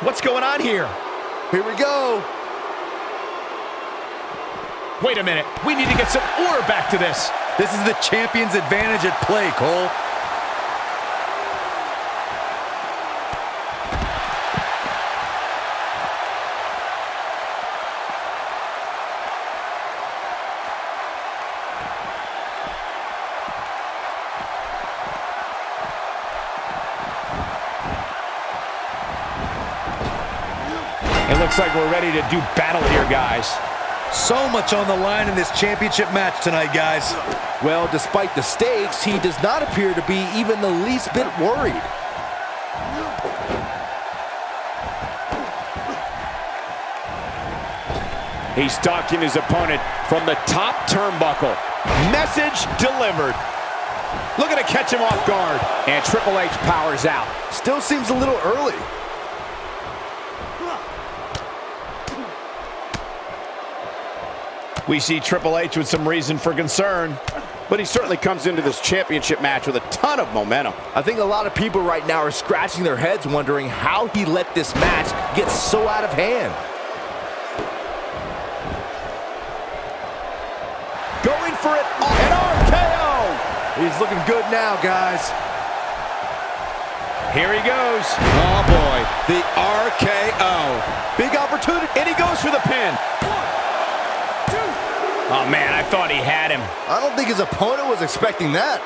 What's going on here? Here we go. Wait a minute. We need to get some order back to this. This is the champion's advantage at play, Cole. Looks like we're ready to do battle here, guys. So much on the line in this championship match tonight, guys. Well, despite the stakes, he does not appear to be even the least bit worried. He's stalking his opponent from the top turnbuckle. Message delivered. Looking to catch him off guard. And Triple H powers out. Still seems a little early. We see Triple H with some reason for concern. But he certainly comes into this championship match with a ton of momentum. I think a lot of people right now are scratching their heads wondering how he let this match get so out of hand. Going for it. Oh, an RKO. He's looking good now, guys. Here he goes. Oh, boy. The RKO. Big opportunity. And he goes for the pin. Oh, man, I thought he had him. I don't think his opponent was expecting that.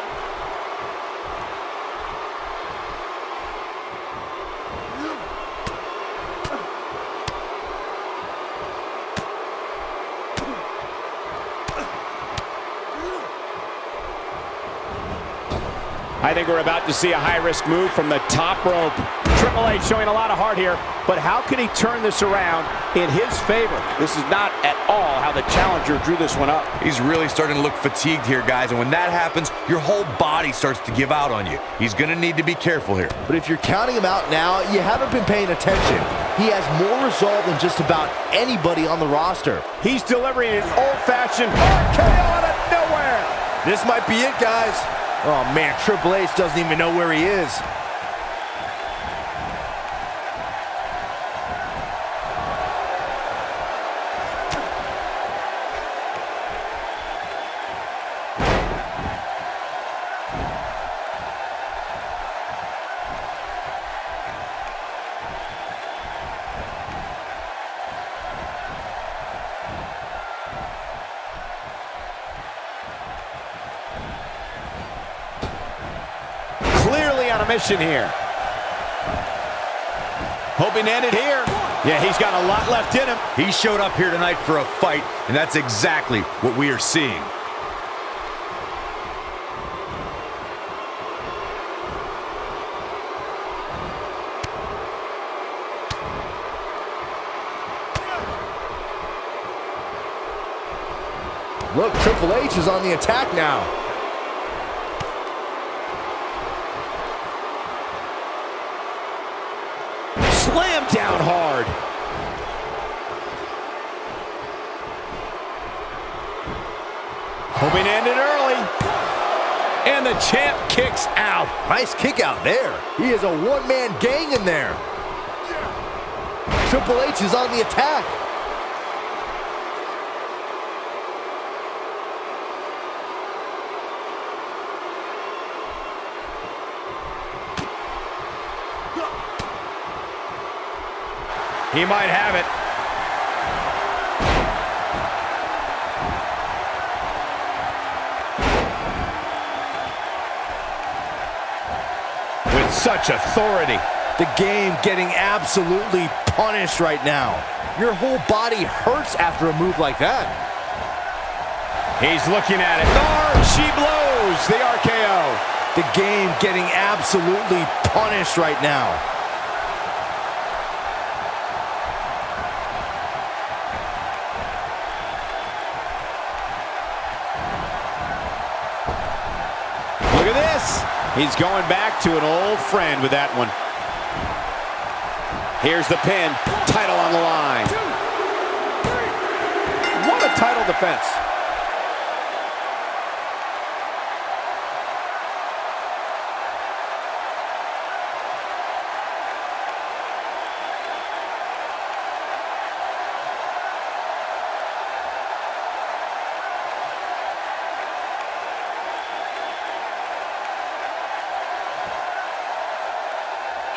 I think we're about to see a high-risk move from the top rope. Triple H showing a lot of heart here, but how can he turn this around in his favor? This is not at all how the challenger drew this one up. He's really starting to look fatigued here, guys, and when that happens, your whole body starts to give out on you. He's going to need to be careful here. But if you're counting him out now, you haven't been paying attention. He has more resolve than just about anybody on the roster. He's delivering an old-fashioned RKO out of nowhere. This might be it, guys. Oh, man, Triple H doesn't even know where he is. Clearly on a mission here. Hoping to end it here. Yeah, he's got a lot left in him. He showed up here tonight for a fight, and that's exactly what we are seeing. Look, Triple H is on the attack now. Hoping to end it early. And the champ kicks out. Nice kick out there. He is a one-man gang in there. Triple H is on the attack. He might have it. With such authority. The game getting absolutely punished right now. Your whole body hurts after a move like that. He's looking at it. Oh, she blows the RKO. The game getting absolutely punished right now. Look at this. He's going back to an old friend with that one. Here's the pin. Title on the line. What a title defense.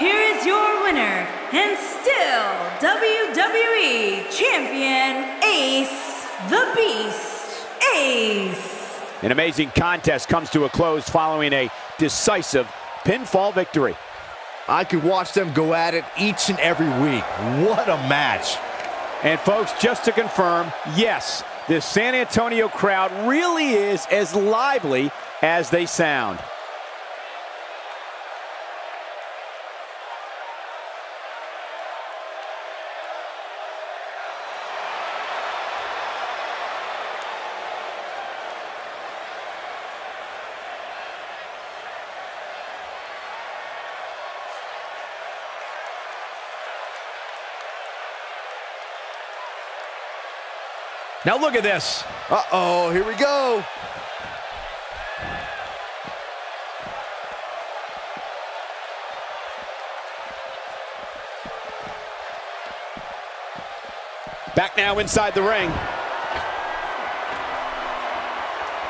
Here is your winner and still WWE Champion Ace the Beast Ace. An amazing contest comes to a close following a decisive pinfall victory. I could watch them go at it each and every week. What a match. And folks, just to confirm, yes, this San Antonio crowd really is as lively as they sound. Now look at this. Uh-oh, here we go. Back now inside the ring.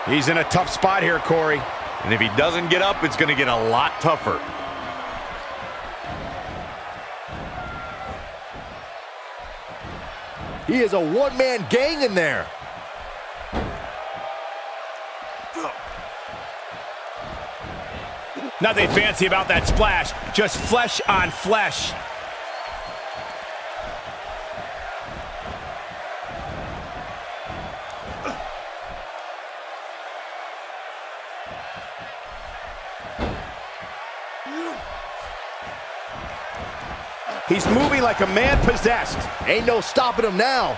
He's in a tough spot here, Corey. And if he doesn't get up, it's going to get a lot tougher. He is a one-man gang in there. Nothing fancy about that splash, just flesh on flesh. He's moving like a man possessed. Ain't no stopping him now.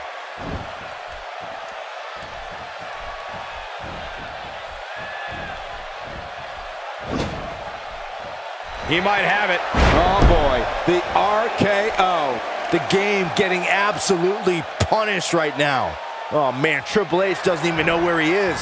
He might have it. Oh boy, the RKO. The game getting absolutely punished right now. Oh man, Triple H doesn't even know where he is.